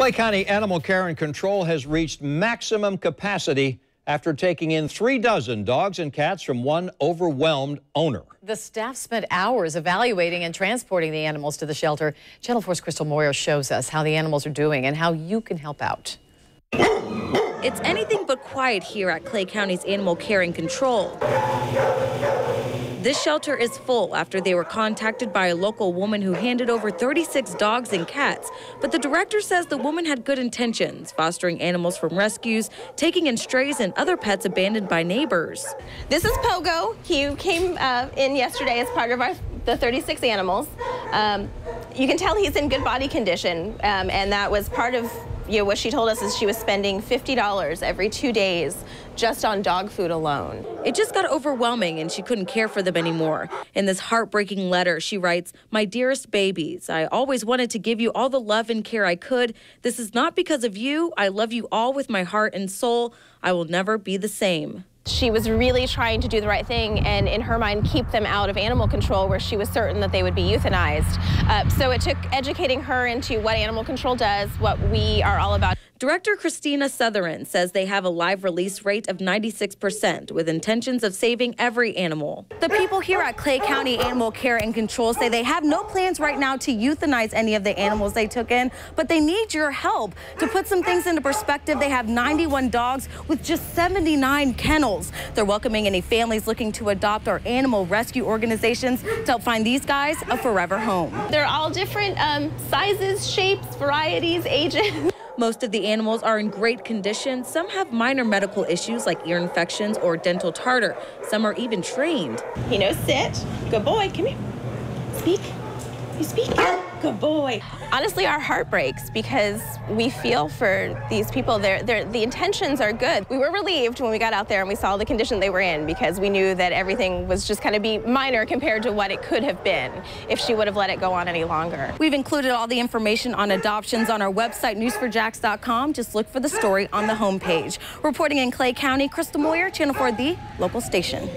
Clay County Animal Care and Control has reached maximum capacity after taking in three dozen dogs and cats from one overwhelmed owner. The staff spent hours evaluating and transporting the animals to the shelter. Channel 4's Crystal Moyer shows us how the animals are doing and how you can help out. It's anything but quiet here at Clay County's Animal Care and Control. This shelter is full after they were contacted by a local woman who handed over 36 dogs and cats. But the director says the woman had good intentions, fostering animals from rescues, taking in strays and other pets abandoned by neighbors. This is Pogo. He came uh, in yesterday as part of our the 36 animals. Um, you can tell he's in good body condition, um, and that was part of you know, what she told us is she was spending $50 every two days just on dog food alone. It just got overwhelming and she couldn't care for them anymore. In this heartbreaking letter, she writes, My dearest babies, I always wanted to give you all the love and care I could. This is not because of you. I love you all with my heart and soul. I will never be the same she was really trying to do the right thing and in her mind keep them out of animal control where she was certain that they would be euthanized. Uh, so it took educating her into what animal control does, what we are all about. Director Christina Sotheran says they have a live release rate of 96% with intentions of saving every animal. The people here at Clay County Animal Care and Control say they have no plans right now to euthanize any of the animals they took in, but they need your help. To put some things into perspective, they have 91 dogs with just 79 kennels. They're welcoming any families looking to adopt our animal rescue organizations to help find these guys a forever home. They're all different um, sizes, shapes, varieties, ages. Most of the animals are in great condition. Some have minor medical issues like ear infections or dental tartar. Some are even trained. You know, sit. Good boy. Come here. Speak. You speak. Good boy. Honestly, our heart breaks because we feel for these people. They're, they're, the intentions are good. We were relieved when we got out there and we saw the condition they were in because we knew that everything was just going to be minor compared to what it could have been if she would have let it go on any longer. We've included all the information on adoptions on our website, news4jax.com. Just look for the story on the homepage. Reporting in Clay County, Crystal Moyer, Channel 4, the local station.